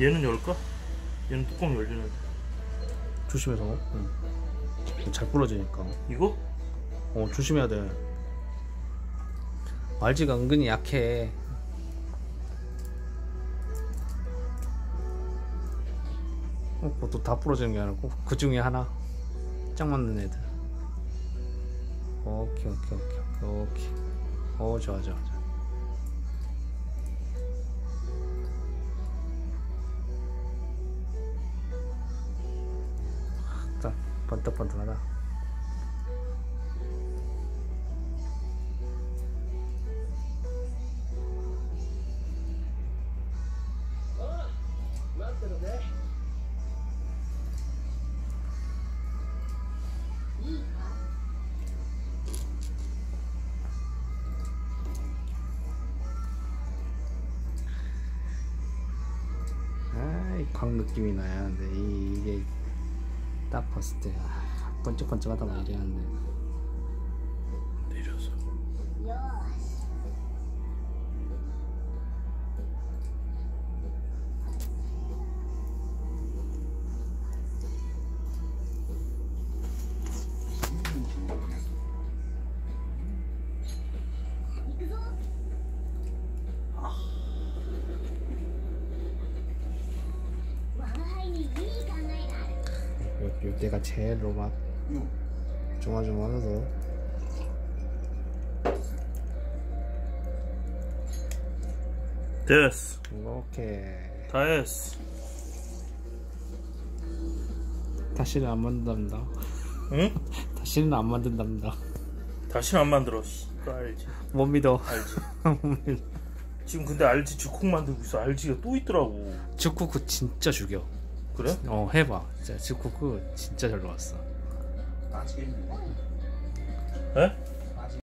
얘는 열까? 얘는 뚜껑 열리는데 조심해서. 응. 잘 부러지니까. 이거? 어 조심해야 돼. RG가 은근히 약해. 어, 그것도 다 부러지는 게 아니고 그 중에 하나 짝 맞는 애들. 오케이 오케이 오케이 오케이 오케이. 어 좋아 좋아 좋아. 딱 번뜩번뜩하다. 아이 광 느낌이 나야 근데 이, 이게 딱 봤을 때 아, 번쩍번쩍하다 말이야 근데 요, 요 때가 제일로 막 조마조마하면서 됐어. 오케이. 다 했어. 다시는 안 만든답니다. 응? 다시는 안 만든답니다. 다시는 안 만들어. 씨, 그거 알지? 못 믿어. 알지. 못 믿어. 지금 근데 알지? 주콕 만들고 있어. 알지가 또 있더라고. 축구그 진짜 죽여 그래? 어 해봐 진짜 축구그 진짜 잘 나왔어 에?